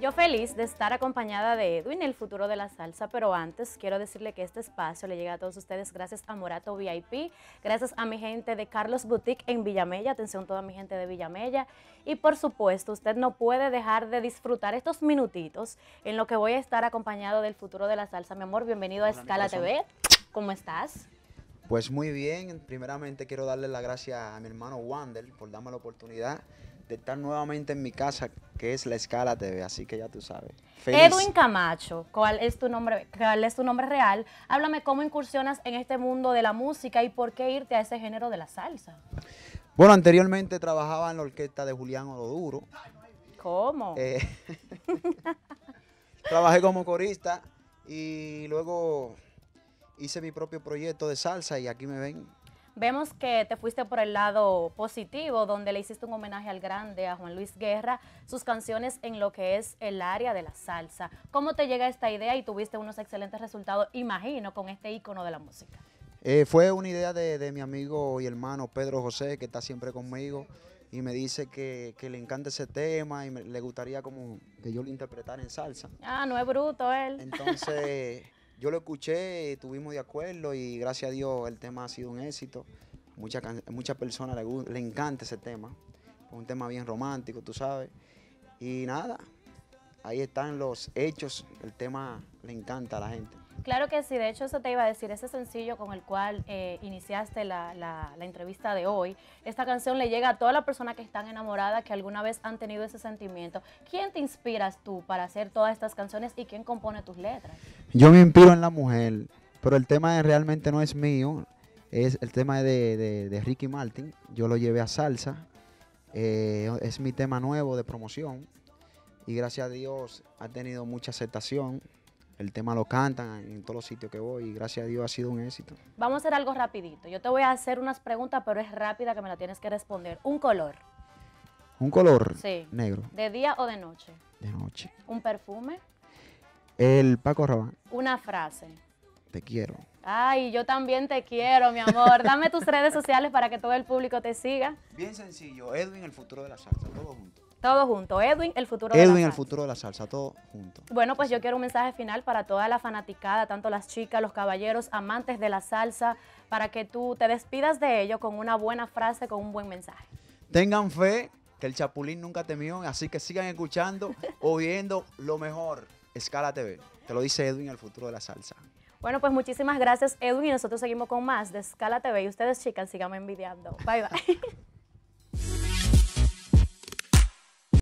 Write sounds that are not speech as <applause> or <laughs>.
Yo feliz de estar acompañada de Edwin, el futuro de la salsa, pero antes quiero decirle que este espacio le llega a todos ustedes gracias a Morato VIP, gracias a mi gente de Carlos Boutique en Villamella, atención toda mi gente de Villamella, y por supuesto usted no puede dejar de disfrutar estos minutitos en lo que voy a estar acompañado del futuro de la salsa. Mi amor, bienvenido a Escala TV, ¿cómo estás? Pues muy bien, primeramente quiero darle las gracias a mi hermano Wander por darme la oportunidad de estar nuevamente en mi casa, que es la Escala TV, así que ya tú sabes. Edwin Camacho, ¿cuál es tu nombre, cuál es tu nombre real? Háblame cómo incursionas en este mundo de la música y por qué irte a ese género de la salsa. Bueno, anteriormente trabajaba en la orquesta de Julián Ododuro. ¿Cómo? Eh, <laughs> trabajé como corista y luego hice mi propio proyecto de salsa y aquí me ven Vemos que te fuiste por el lado positivo, donde le hiciste un homenaje al grande, a Juan Luis Guerra, sus canciones en lo que es el área de la salsa. ¿Cómo te llega esta idea y tuviste unos excelentes resultados, imagino, con este ícono de la música? Eh, fue una idea de, mi amigo y hermano Pedro José, que está siempre conmigo, y me dice que, le encanta ese tema y le gustaría como que yo lo interpretara en salsa. Ah, no es bruto él. Entonces... <laughs> yo lo escuché, estuvimos de acuerdo y gracias a Dios el tema ha sido un éxito. Muchas mucha personas le, le encanta ese tema. Es un tema bien romántico, tú sabes. Y nada, ahí están los hechos. El tema le encanta a la gente. Claro que sí, de hecho eso te iba a decir, ese sencillo con el cual eh, iniciaste la, entrevista de hoy, esta canción le llega a todas las personas que están enamoradas, que alguna vez han tenido ese sentimiento. ¿Quién te inspiras tú para hacer todas estas canciones y quién compone tus letras? Yo me inspiro en la mujer, pero el tema realmente no es mío, es el tema de, Ricky Martin, yo lo llevé a salsa, eh, es mi tema nuevo de promoción y gracias a Dios ha tenido mucha aceptación el tema lo cantan en todos los sitios que voy y gracias a Dios ha sido un éxito. Vamos a hacer algo rapidito. Yo te voy a hacer unas preguntas, pero es rápida que me la tienes que responder. Un color. ¿Un color? Sí. Negro. ¿De día o de noche? De noche. ¿Un perfume? El Paco Rabanne. Una frase. Te quiero. Ay, yo también te quiero, mi amor. Dame tus <laughs> redes sociales para que todo el público te siga. Bien sencillo. Edwin, el futuro de la salsa. Todo junto. Todo junto. Edwin, el futuro de la salsa. Edwin, el futuro de la salsa. Todo junto. Bueno, pues yo quiero un mensaje final para toda la fanaticada, tanto las chicas, los caballeros, amantes de la salsa, para que tú te despidas de ellos con una buena frase, con un buen mensaje. Tengan fe que el Chapulín nunca temió, así que sigan escuchando <laughs> o viendo lo mejor. Escala TV. Te lo dice Edwin, el futuro de la salsa. Bueno, pues muchísimas gracias, Edwin, y nosotros seguimos con más de Escala TV. Y ustedes, chicas, síganme envidiando. Bye, bye. <laughs>